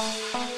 you